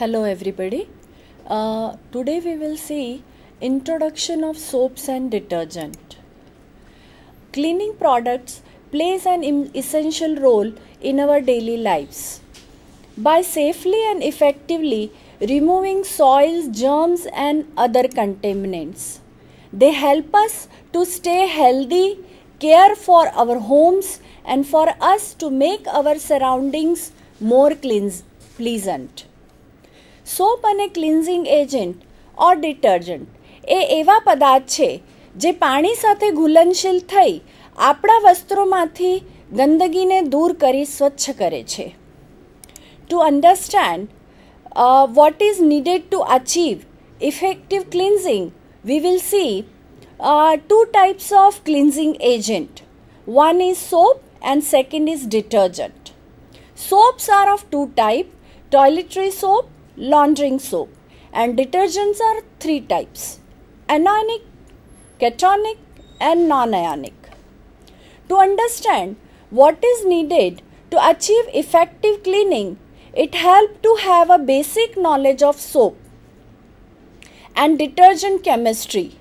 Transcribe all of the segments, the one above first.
Hello everybody. Uh, today we will see introduction of soaps and detergent. Cleaning products plays an essential role in our daily lives. By safely and effectively removing soils, germs and other contaminants. They help us to stay healthy, care for our homes and for us to make our surroundings more cleans- pleasant. Soap અને cleansing agent or detergent. એ એવા પદાર્થ છે જે પાણી સાથે ઘુલનશીલ થઈ આપણા વસ્ત્રોમાંથી ગંદકીને દૂર કરી સ્વચ્છ કરે છે. To understand what is needed to achieve effective cleansing we will see two types of cleansing agent one is soap and second is detergent soaps are of two type toiletry soap laundering soap. And detergents are three types anionic cationic and non-ionic. To understand what is needed to achieve effective cleaning it helps to have a basic knowledge of soap and detergent chemistry.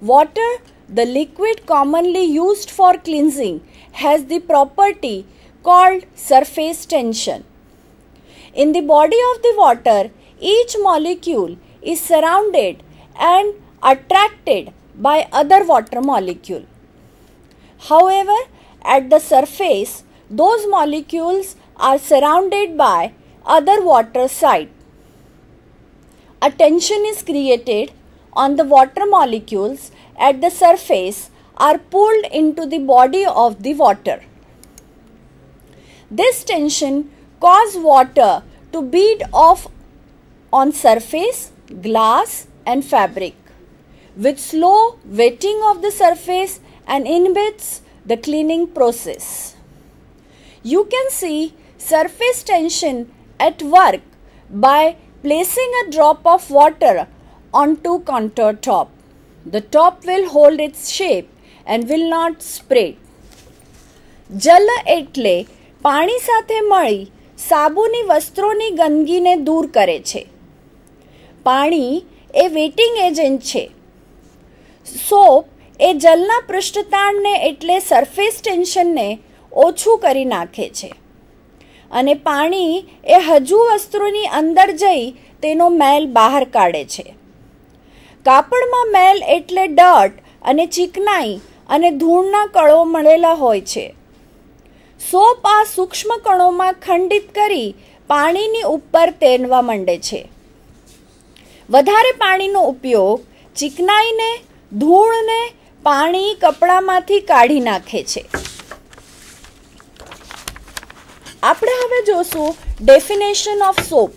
Water the liquid commonly used for cleansing has the property called surface tension. In the body of the water, each molecule is surrounded and attracted by other water molecule. However, at the surface, those molecules are surrounded by other water side. A tension is created on the water molecules at the surface are pulled into the body of the water. This tension cause water to bead off on surface, glass and fabric with slow wetting of the surface and inhibits the cleaning process. You can see surface tension at work by placing a drop of water onto countertop. The top will hold its shape and will not spread. જલ એટલે પાણી સાથે મળી સાબુની વસ્ત્રોની ગંદકીને દૂર કરે છે. પાણી એ wetting agent છે. સોપ એ જલના પૃષ્ઠતાણને એટલે સરફેસ ટેન્શનને ઓછું કરી નાખે છે. અને પાણી એ હજુ વસ્ત્રોની અંદર જઈ તેનો મેલ બહાર કાઢે છે. કાપડમાં મેલ એટલે ડટ અને ચીકનાઈ અને ધૂળના કળો મળેલા હોય છે. સોપ આ સૂક્ષ્મ કણોમાં ખંડિત કરી પાણીની ઉપર તેરવા માંડે છે. વધારે પાણીનો ઉપયોગ ચીકનાઈને ધૂળને પાણી કપડામાંથી કાઢી નાખે છે. આપણે હવે જોશું definition of soap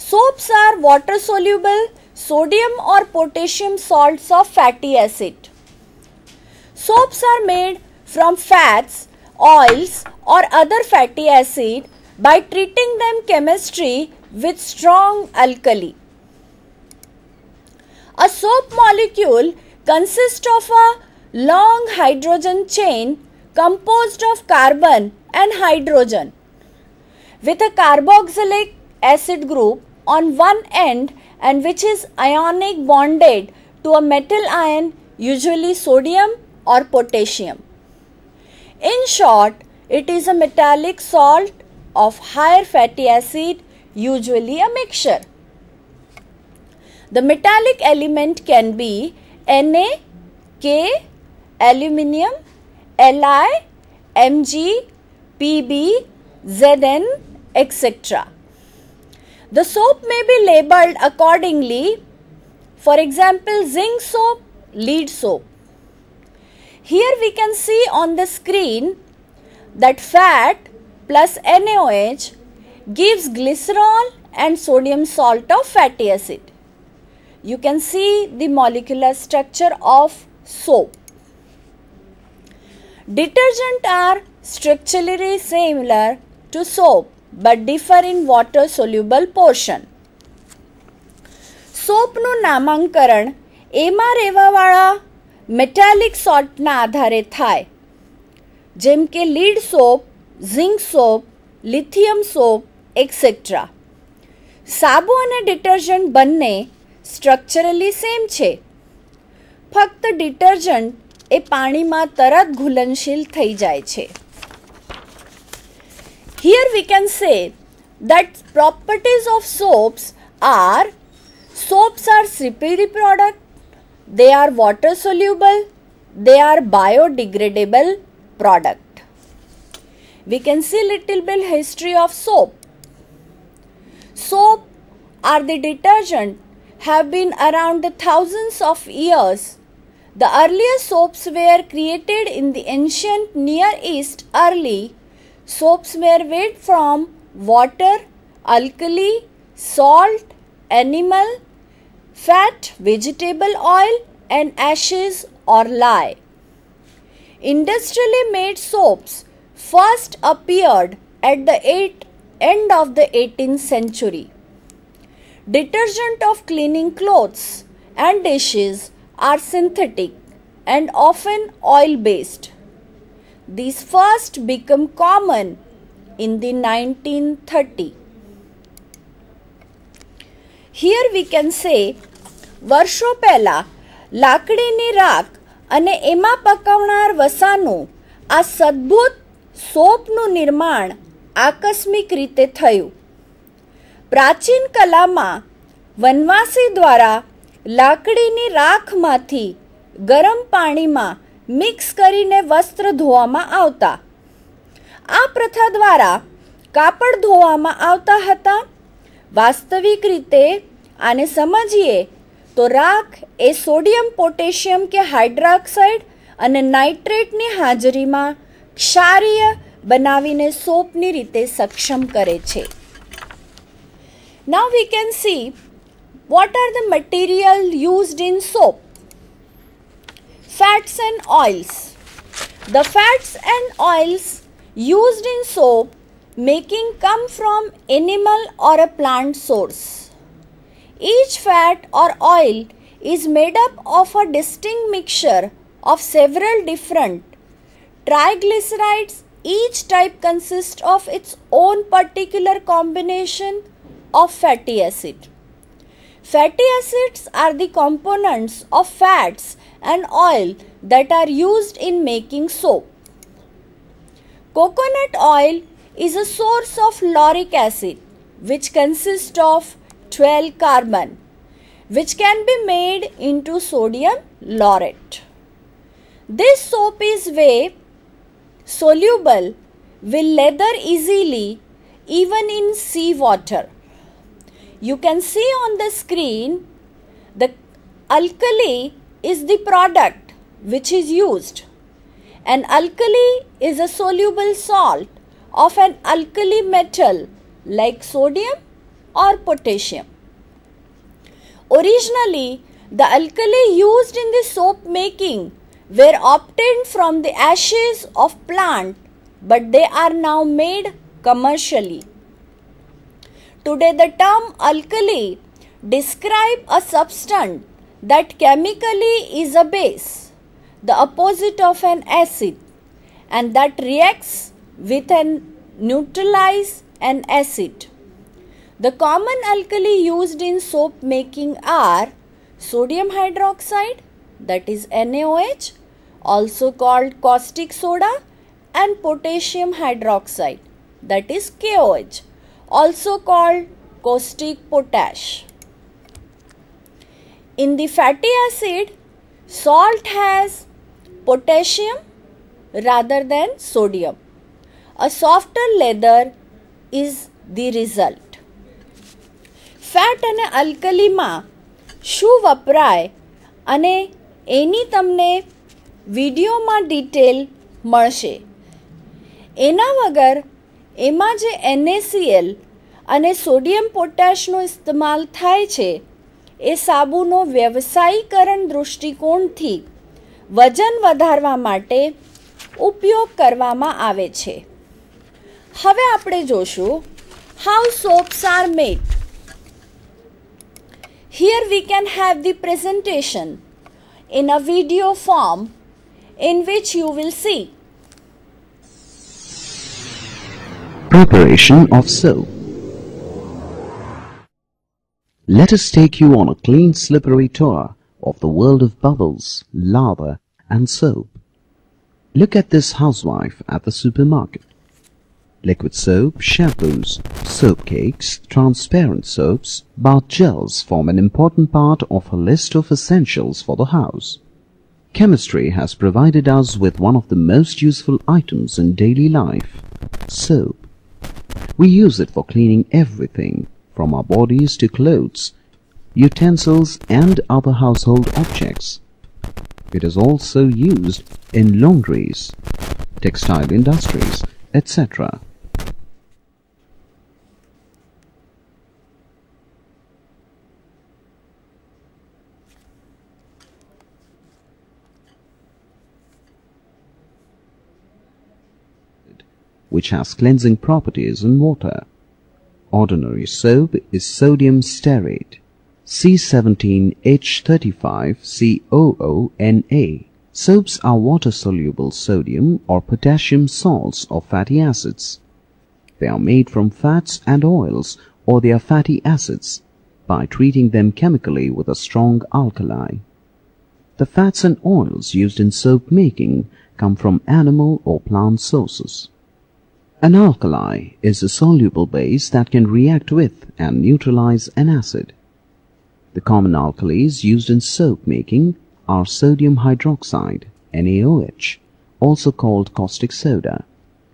soaps are water soluble sodium or potassium salts of fatty acid. Soaps are made from fats, oils or other fatty acid by treating them chemistry with strong alkali. A soap molecule consists of a long hydrogen chain composed of carbon and hydrogen with a carboxylic acid group on one end and which is ionic bonded to a metal ion, usually sodium or potassium. In short, it is a metallic salt of higher fatty acid, usually a mixture. The metallic element can be Na, K, aluminium, Li, Mg, Pb, Zn, etc. The soap may be labeled accordingly. For example, zinc soap, lead soap. Here we can see on the screen that fat plus NaOH gives glycerol and sodium salt of fatty acid. You can see the molecular structure of soap. Detergent are structurally similar to soap but differ in water soluble portion. સોપનું નામાંકરણ એમાં રહેવાવાળા metallic સોલ્ટના આધારે થાય. જેમ કે lead soap, zinc soap, lithium soap etcetera સાબુ અને ડિટર્જન્ટ બંને સ્ટ્રક્ચરલી સેમ છે. ફક્ત ડિટર્જન્ટ એ પાણીમાં તરત ઘુલનશીલ થઈ જાય છે. Here we can say that properties of soaps are soaps are slippery product they are water soluble. They are biodegradable product. We can see little bit history of soap. Soap are the detergent have been around the thousands of years. The earliest soaps were created in the ancient near east early. Soaps were made from water, alkali, salt, animal, fat, vegetable oil, and ashes or lye. Industrially made soaps first appeared at the eight, end of the 18th century. Detergent of cleaning clothes and dishes are synthetic and often oil based. These first become common in the 1930. Here we can say વર્ષો પહેલાં લાકડીની રાખ અને એમાં પકવનાર વસાનું આ સદ્ભુત સોપનું નિર્માણ આકસ્મિક રીતે થયું. પ્રાચીન કલામાં વનવાસી દ્વારા લાકડીની રાખમાંથી ગરમ પાણીમાં મિક્સ કરીને વસ્ત્ર ધોવામાં આવતા. આ પ્રથા દ્વારા કાપડ ધોવામાં આવતા હતા. વાસ્તવિક રીતે આને સમજીએ તો રાખ એ સોડિયમ, પોટેશિયમ કે હાઇડ્રોક્સાઇડ અને નાઇટ્રેટની હાજરીમાં ક્ષારીય બનાવીને સોપની રીતે સક્ષમ કરે છે. Now we can see what are the material used in soap fats and oils the fats and oils used in soap making come from animal or a plant source. Each fat or oil is made up of a distinct mixture of several different triglycerides. Each type consists of its own particular combination of fatty acid. Fatty acids are the components of fats and oil that are used in making soap. Coconut oil is a source of lauric acid which consists of 12 carbon which can be made into sodium laurate. This soap is very soluble, will leather easily even in sea water. You can see on the screen the alkali is the product which is used. An alkali is a soluble salt of an alkali metal like sodium or potassium. Originally, the alkali used in the soap making were obtained from the ashes of plant but they are now made commercially. Today the term alkali describe a substance that chemically is a base the opposite of an acid and that reacts with an neutralize an acid. The common alkali used in soap making are sodium hydroxide that is NaOH also called caustic soda and potassium hydroxide that is KOH also called caustic potash. In the fatty acid, salt has potassium rather than sodium. A softer leather is the result. Fat અને અલ્કલીમાં શું વપરાય અને એની તમને વિડીયોમાં detail મળશે એના વગર એમાં જે એનએસીએલ અને સોડિયમ પોટાશનો ઇસ્તેમાલ થાય છે, એ સાબુનો વ્યવસાયીકરણ દૃષ્ટિકોણથી વજન વધારવા માટે ઉપયોગ કરવામાં આવે છે હવે આપણે જોશું how soaps are made here we can have the presentation in a video form in which you will see Preparation of soap Let us take you on a clean slippery tour of the world of bubbles, lather and soap. Look at this housewife at the supermarket. Liquid soap, shampoos, soap cakes, transparent soaps, bath gels form an important part of her list of essentials for the house. Chemistry has provided us with one of the most useful items in daily life, soap. We use it for cleaning everything, from our bodies to clothes, utensils and other household objects. It is also used in laundries, textile industries, etc. which has cleansing properties in water. Ordinary soap is sodium stearate, C17H35COONA. Soaps are water-soluble sodium or potassium salts or fatty acids. They are made from fats and oils or they are fatty acids by treating them chemically with a strong alkali. The fats and oils used in soap making come from animal or plant sources. An alkali is a soluble base that can react with and neutralize an acid. The common alkalis used in soap making are sodium hydroxide NaOH, also called caustic soda,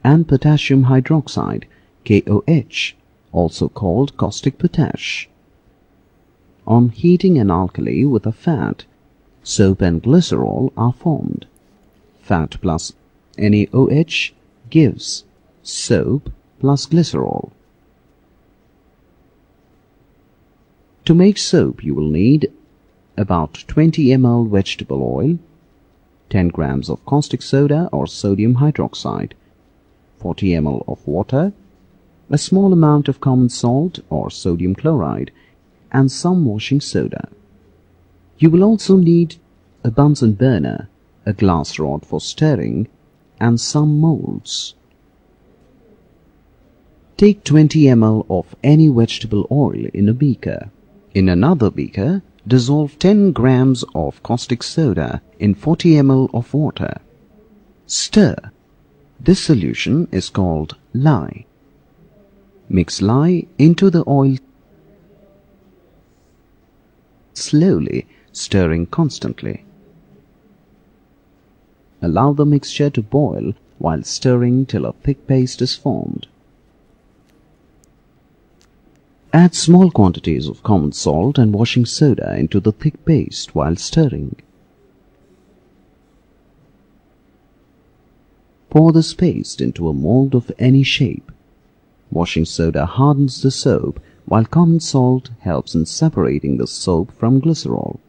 and potassium hydroxide KOH, also called caustic potash. On heating an alkali with a fat, soap and glycerol are formed. Fat plus NaOH gives soap plus glycerol. To make soap you will need about 20 ml vegetable oil, 10 grams of caustic soda or sodium hydroxide, 40 ml of water, a small amount of common salt or sodium chloride, and some washing soda. You will also need a Bunsen burner, a glass rod for stirring, and some molds. Take 20 ml of any vegetable oil in a beaker. In another beaker, dissolve 10 grams of caustic soda in 40 ml of water. Stir. This solution is called lye. Mix lye into the oil slowly, stirring constantly. Allow the mixture to boil while stirring till a thick paste is formed. Add small quantities of common salt and washing soda into the thick paste while stirring. Pour this paste into a mold of any shape. Washing soda hardens the soap while common salt helps in separating the soap from glycerol.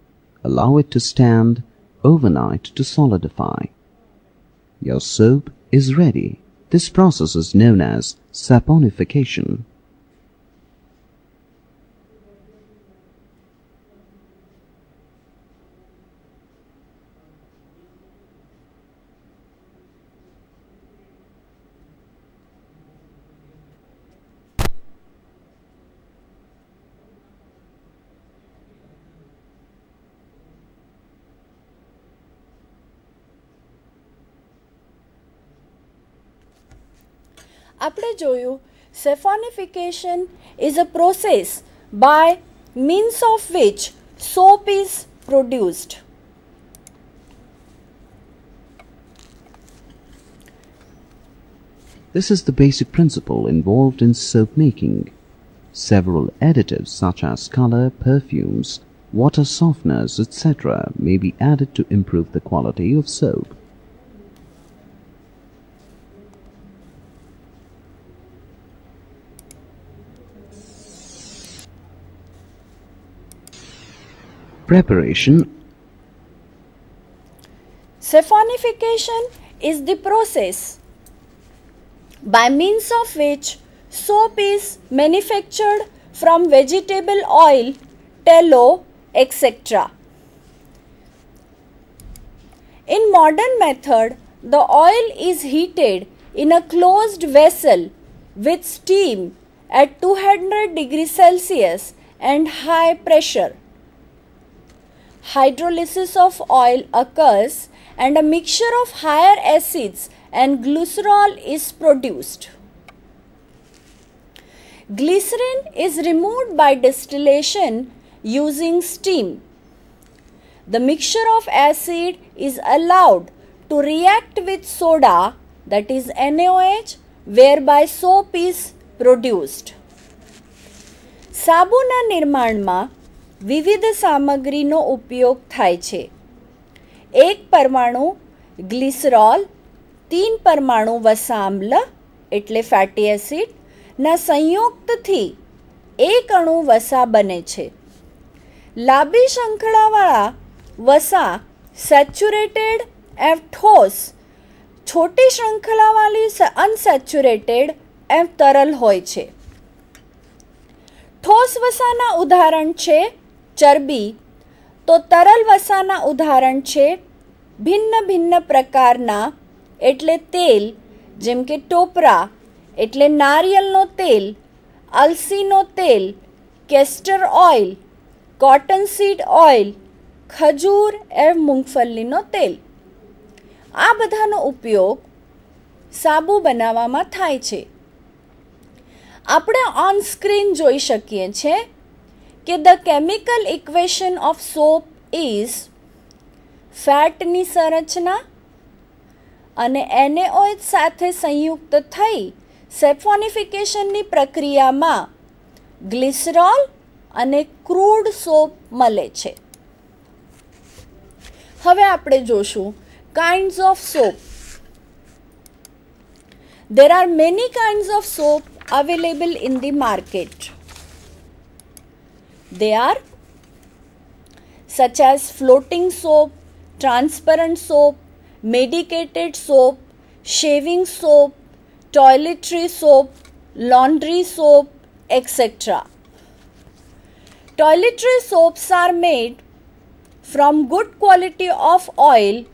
Allow it to stand overnight to solidify. Your soap is ready. This process is known as saponification. આપણે જોયું સેફોનિફિકેશન is a process by means of which soap is produced. This is the basic principle involved in soap making. Several additives such as color, perfumes, water softeners, etc. may be added to improve the quality of soap. Preparation Saponification is the process by means of which soap is manufactured from vegetable oil, tallow, etc. In modern method, the oil is heated in a closed vessel with steam at 200 degrees Celsius and high pressure Hydrolysis of oil occurs and a mixture of higher acids and glycerol is produced. Glycerin is removed by distillation using steam. The mixture of acid is allowed to react with soda that is NaOH whereby soap is produced. સાબુના નિર્માણમાં વિવિધ સામગ્રીનો ઉપયોગ થાય છે. એક પરમાણુ glycerol, તીન પરમાણુ વસામ્લ, એટલે ફેટી એસિડના સંયુક્તથી એક અણુ વસા બને છે. લાંબી શૃંખલાવાળા વસા સેચ્યુરેટેડ એમ ઠોસ છોટી શૃંખલાવાળી અનસેચ્યુરેટેડ એમ તરલ હોય છે. ઠોસ વસાના ઉદાહરણ છે ચરબી, તો તરલ વસાના ઉદાહરણ છે ભિન્ન ભિન્ન પ્રકારના, એટલે તેલ, જેમ કે ટોપરા, એટલે નારિયેળનો તેલ, અલસીનો તેલ, castor oil, cotton seed oil, ખજૂર એ મૂંગફલીનો તેલ. આ બધાનો ઉપયોગ સાબુ બનાવવામાં થાય છે. આપણે ઓન સ્ક્રીન જોઈ શકીએ છીએ કે the chemical equation of soap is ફેટની સંરચના અને એનએઓએચ સાથે સંયુક્ત થઈ સેફોનિફિકેશનની પ્રક્રિયામાં ગ્લિસરોલ અને ક્રૂડ સોપ મળે છે હવે આપણે જોશું kinds of soap. There are many kinds of soap available in the market. They are such as floating soap, transparent soap, medicated soap, shaving soap, toiletry soap, laundry soap, etc. Toiletry soaps are made from good quality of oil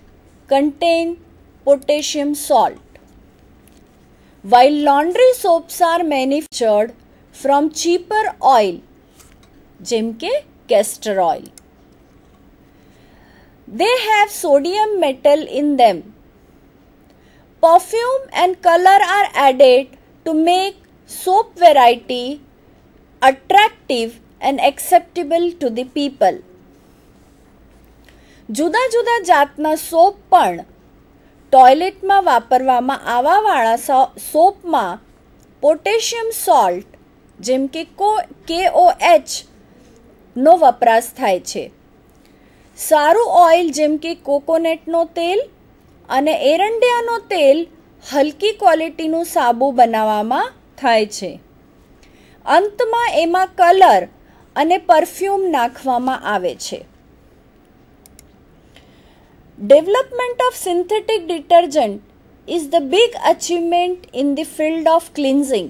contain potassium salt. While laundry soaps are manufactured from cheaper oil, જેમ castor oil. They have sodium metal in them. Perfume and color are added to make soap variety attractive and acceptable to the people. જુદા જુદા જાતના shop પણ ટોયલેટમાં વાપરવામાં આવાવાળા સોપમાં potassium salt જેમ કે કો KOH નો વપરાશ થાય છે. સારું ઓઇલ જેમ કે કોકોનેટનો તેલ અને એરંડિયાનો તેલ હલકી ક્વોલિટીનું સાબુ બનાવવામાં થાય છે. અંતમાં એમાં કલર અને પરફ્યુમ નાખવામાં આવે છે. Development of synthetic detergent is the big achievement in the field of cleansing.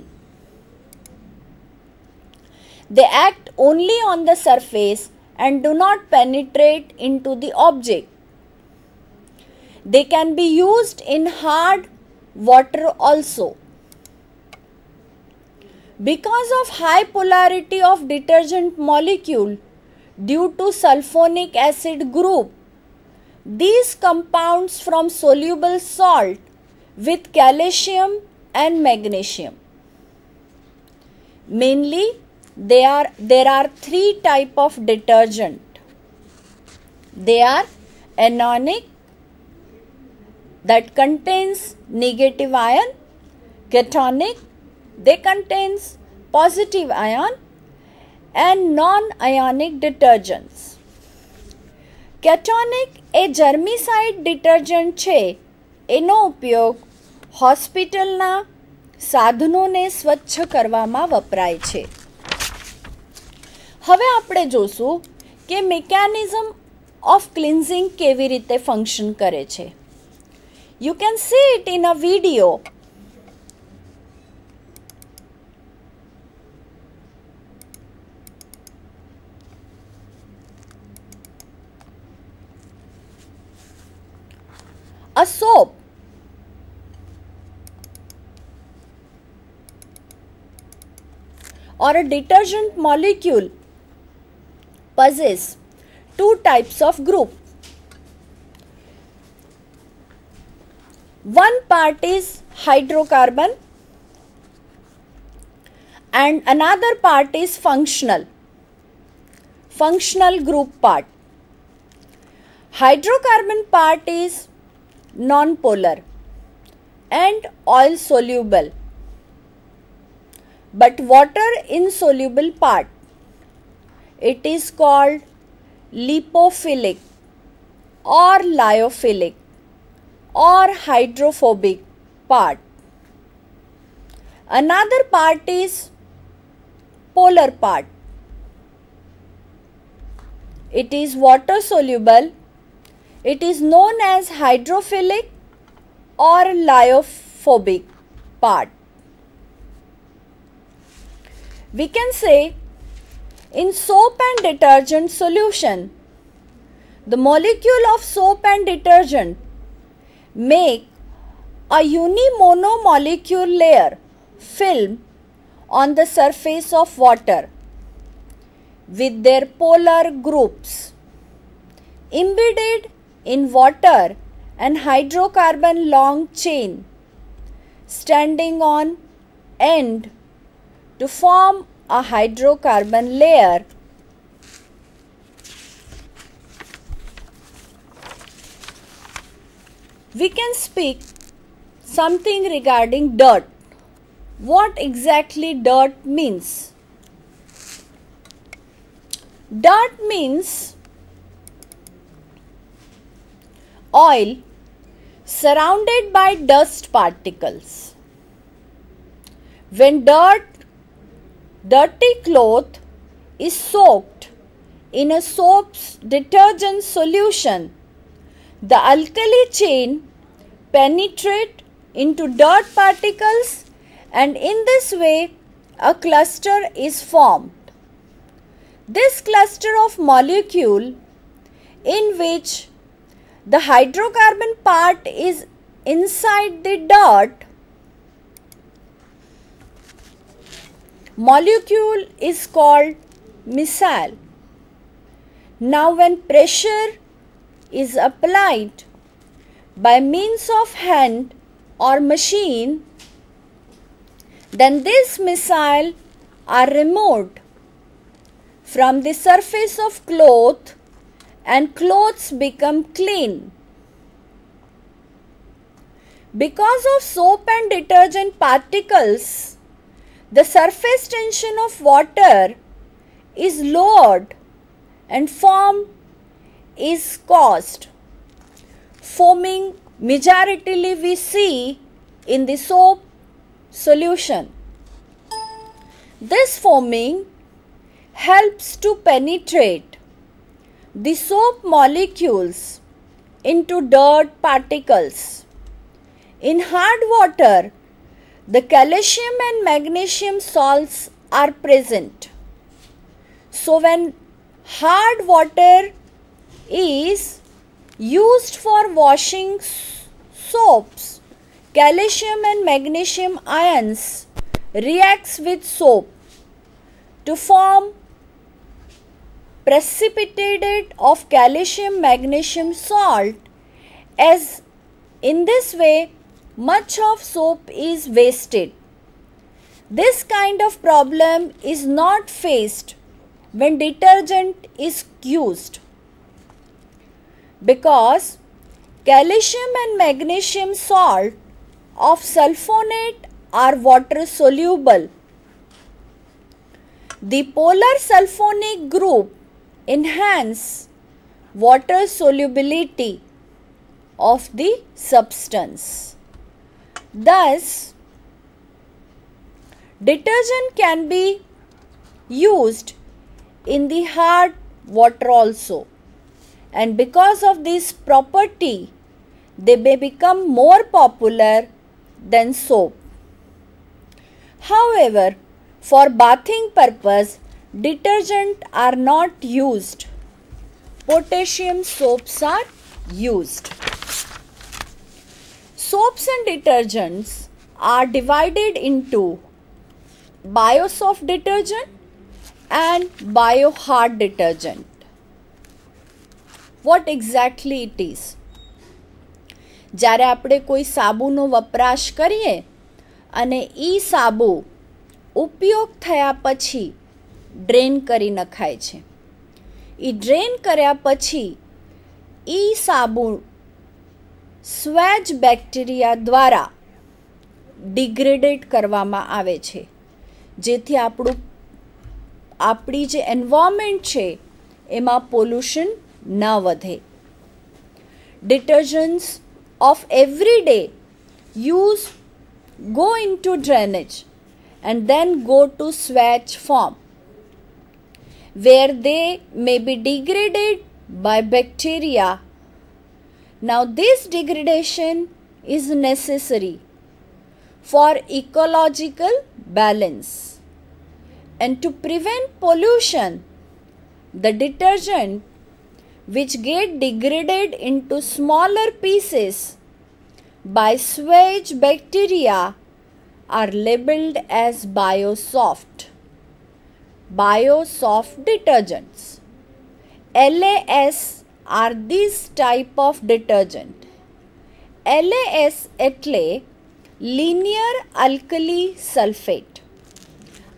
They act only on the surface and do not penetrate into the object. They can be used in hard water also. Because of high polarity of detergent molecule due to sulfonic acid group, these compounds from soluble salt with calcium and magnesium. Mainly they are there are three type of detergent. They are anionic that contains negative ion cationic they contains positive ion and non-ionic detergents. Cationic a germicide detergent છે. એનો ઉપયોગ હોસ્પિટલના સાધનોને સ્વચ્છ કરવામાં વપરાય છે. હવે આપણે જોશું કે મિકેનિઝમ ઓફ ક્લિન્ઝિંગ કેવી રીતે ફંક્શન કરે છે you can see it in a video a soap. or a detergent molecule Possess two types of group. One part is hydrocarbon and another part is functional. Functional group part. Hydrocarbon part is non-polar and oil soluble but water insoluble part it is called lipophilic or lyophilic or hydrophobic part. Another part is polar part. It is water soluble. It is known as hydrophilic or lyophobic part. We can say in soap and detergent solution, the molecule of soap and detergent make a unimonomolecule layer film on the surface of water with their polar groups. Embedded in water and hydrocarbon long chain standing on end to form a hydrocarbon layer. We can speak something regarding dirt. What exactly dirt means? Dirt means oil surrounded by dust particles. When dirt, dirty cloth is soaked in a soap's detergent solution, the alkali chain penetrate into dirt particles and in this way a cluster is formed. This cluster of molecule in which the hydrocarbon part is inside the dirt molecule is called micelle. Now when pressure is applied by means of hand or machine then this micelle are removed from the surface of cloth and clothes become clean. Because of soap and detergent particles, the surface tension of water is lowered and foam is caused. Foaming majoritarily we see in the soap solution. This foaming helps to penetrate the soap molecules into dirt particles. In hard water, the calcium and magnesium salts are present. So, when hard water is used for washing soaps, calcium and magnesium ions reacts with soap to form precipitated of calcium magnesium salt as in this way much of soap is wasted. This kind of problem is not faced when detergent is used because calcium and magnesium salt of sulfonate are water soluble. The polar sulfonic group enhance water solubility of the substance. Thus, detergent can be used in the hard water also and because of this property they may become more popular than soap. However, for bathing purpose Detergent are not used. Potassium soaps are used. Soaps and detergents are divided into biosoft detergent and biohard detergent. What exactly it is? જ્યારે આપણે કોઈ સાબુનો વપરાશ કરીએ અને એ સાબુ ઉપયોગ થયા પછી ડ્રેન કરી નખાય છે એ ડ્રેન કર્યા પછી એ સાબુ સ્વેજ બેક્ટેરિયા દ્વારા ડિગ્રેડેડ કરવામાં આવે છે. જેથી આપણું, આપણી જે એન્વાયરમેન્ટ છે, એમાં પોલ્યુશન ન વધે. Detergents of every day use go into drainage and then go to sewage farm where they may be degraded by bacteria Now, this degradation is necessary for ecological balance. And to prevent pollution the detergent which get degraded into smaller pieces by swage bacteria are labeled as biosoft biosoft detergents LAS are this type of detergent? એલએએસ એટલે linear alkali sulphate.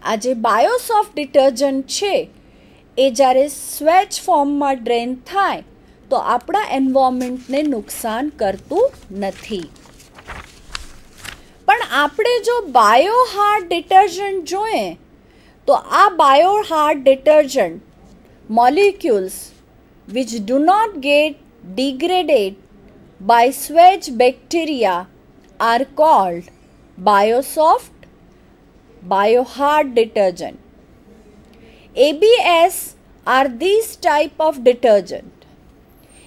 આ જે બાયોસોફ્ટ detergent છે, એ જ્યારે સ્વેચ ફોર્મમાં drain થાય, તો આપણા એન્વાયરમેન્ટને નુકસાન કરતું નથી. પણ આપણે જો બાયો હાર્ડ ડિટર્જન્ટ જોઈએ, તો આ bio hard detergent molecules which do not get degraded by swage bacteria are called Biosoft Biohard detergent. ABS are these type of detergent.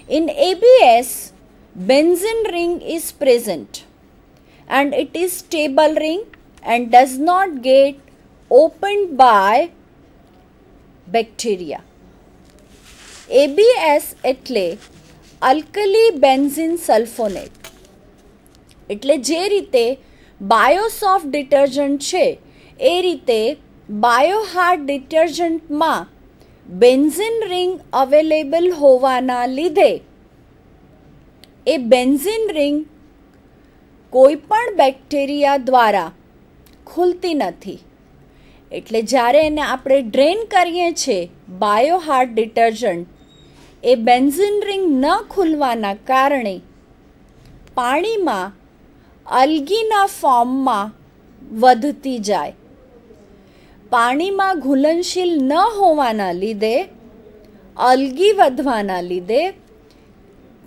In ABS, benzene ring is present and it is stable ring and does not get opened by bacteria. ABS એટલે અલ્કલી benzene sulphonate. એટલે જે રીતે બાયોસોફ્ટ detergent છે, એ રીતે biohard ડિટર્જન્ટમાં benzene ring available હોવાના લીધે એ બેન્ઝિન રિંગ કોઈપણ બેક્ટેરિયા દ્વારા ખુલતી નથી. એટલે જ્યારે એને આપણે ડ્રેન કરીએ છીએ બાયોહાર્ડ ડિટર્જન્ટ એ બેન્ઝિન રિંગ ન ખુલવાના કારણે પાણીમાં અલગીના ફોર્મમાં વધતી જાય. પાણીમાં ઘુલનશીલ ન હોવાના લીધે, અલગી વધવાના લીધે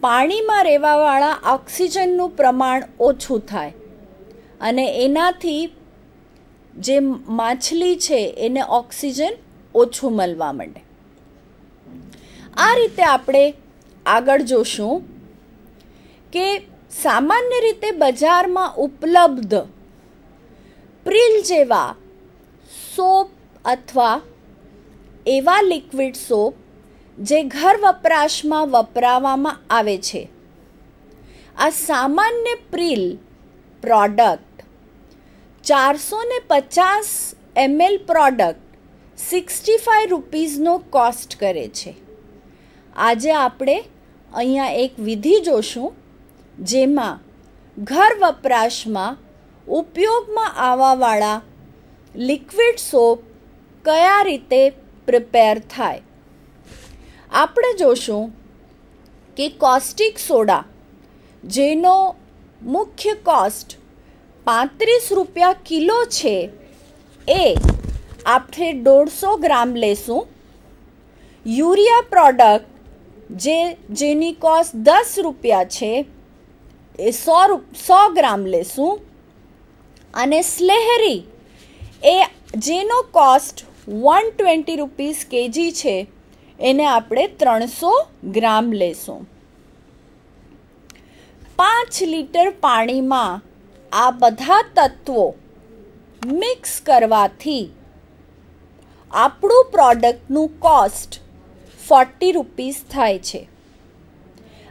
પાણીમાં રહેવાવાળા ઓક્સિજનનું પ્રમાણ ઓછું થાય અને એનાથી જે માછલી છે એને ઓક્સિજન ઓછું મળવા માંડે. આ રીતે આપણે આગળ જોશું કે સામાન્ય રીતે બજારમાં ઉપલબ્ધ પ્રિલ જેવા સોપ અથવા એવા લિક્વિડ સોપ જે ઘર વપરાશમાં વપરાવામાં આવે છે. આ સામાન્ય પ્રિલ પ્રોડક્ટ ચારસો ને પચાસ એમએલ પ્રોડક્ટ સિક્સટી ફાઇવ રૂપીઝનો કોસ્ટ કરે છે. આજે આપણે અહીંયા એક વિધિ જોશું, જેમાં ઘર વપરાશમાં ઉપયોગમાં આવવાવાળા લિક્વિડ સોપ કયા રીતે પ્રિપેર થાય. આપણે જોશું કે કોસ્ટિક સોડા જેનો મુખ્ય કોસ્ટ પાંત્રીસ રૂપિયા કિલો છે, એ આપણે દોઢસો ગ્રામ લેશું. યુરિયા પ્રોડક્ટ જે જેની કોસ્ટ દસ રૂપિયા છે, એ સો સો ગ્રામ લેશું. અને સ્લેહરી, એ જેનો cost one twenty rupees KG છે, એને આપણે ત્રણસો ગ્રામ લેશું. પાંચ લીટર પાણીમાં આ બધા તત્વો મિક્સ કરવાથી આપણું પ્રોડક્ટનું કોસ્ટ ફોર્ટી રૂપીસ થાય છે.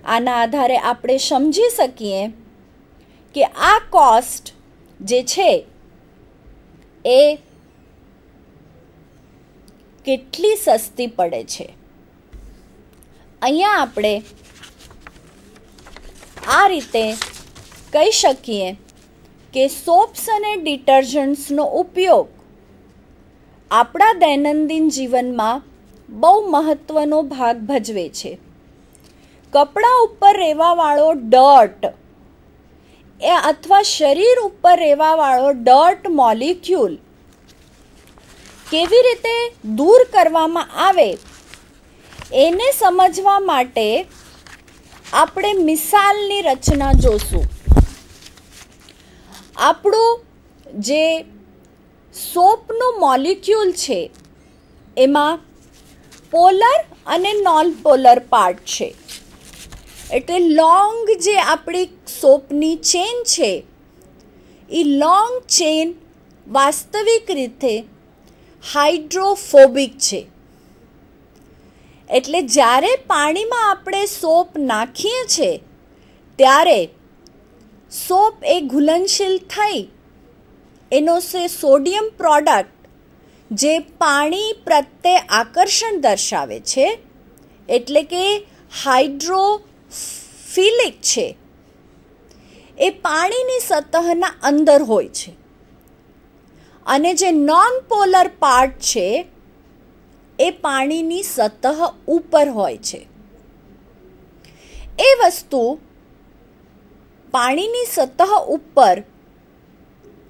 આના આધારે આપણે સમજી શકીએ કે આ કોસ્ટ જે છે એ કેટલી સસ્તી પડે છે. અહીંયા આપણે આ રીતે કહી શકીએ કે સોપ્સ અને ડિટર્જન્ટ્સનો ઉપયોગ આપણા દૈનંદિન જીવનમાં બહુ મહત્ત્વનો ભાગ ભજવે છે. કપડાં ઉપર રહેવાવાળો ડર્ટ, એ અથવા શરીર ઉપર રહેવાવાળો ડર્ટ મોલિક્યુલ કેવી રીતે દૂર કરવામાં આવે, એને સમજવા માટે આપણે મિસાલની રચના જોશું. આપણું જે સોપનું મોલિક્યુલ છે, એમાં પોલર અને નોન પોલર પાર્ટ છે. એટલે લોંગ જે આપણી સોપની ચેન છે એ લોંગ ચેન વાસ્તવિક રીતે હાઇડ્રોફોબિક છે. એટલે જ્યારે પાણીમાં આપણે સોપ નાખીએ છીએ ત્યારે સોપ એ ઘુલનશીલ થઈ, એનો સે સોડિયમ પ્રોડક્ટ જે પાણી પ્રત્યે આકર્ષણ દર્શાવે છે, એટલે કે હાઇડ્રોફિલિક છે, એ પાણીની સતહના અંદર હોય છે. અને જે નોન પોલર પાર્ટ છે, એ પાણીની સતહ ઉપર હોય છે. એ વસ્તુ પાણીની સતહ ઉપર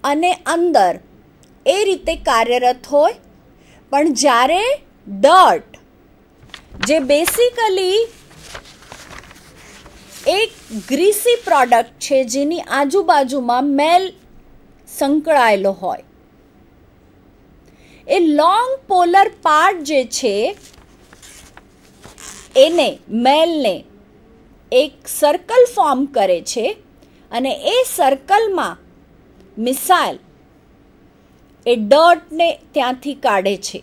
અને અંદર એ રીતે કાર્યરત હોય. પણ જ્યારે ડર્ટ જે બેસિકલી એક ગ્રીસી પ્રોડક્ટ છે, જેની આજુબાજુમાં મેલ સંકળાયેલો હોય. એ લોંગ પોલર પાર્ટ જે છે, એને મેલને એક સર્કલ ફોર્મ કરે છે અને એ સર્કલમાં મિસાઇલ એ ડર્ટને ત્યાંથી કાઢે છે.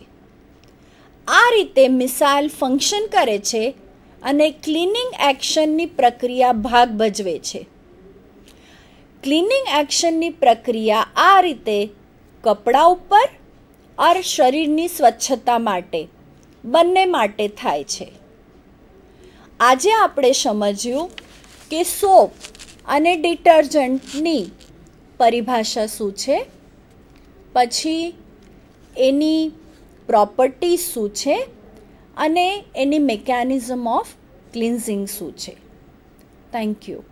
આ રીતે મિસાઇલ ફંક્શન કરે છે અને ક્લિનિંગ એક્શનની પ્રક્રિયા ભાગ ભજવે છે. ક્લિનિંગ એક્શનની પ્રક્રિયા આ રીતે કપડાં ઉપર ઓર શરીરની સ્વચ્છતા માટે, બંને માટે થાય છે. આજે આપણે સમજ્યું કે સોપ અને ડિટર્જન્ટની પરિભાષા શું છે? પછી એની પ્રોપર્ટી શું છે અને એની મિકેનિઝમ ઓફ ક્લિન્ઝિંગ શું છે? Thank you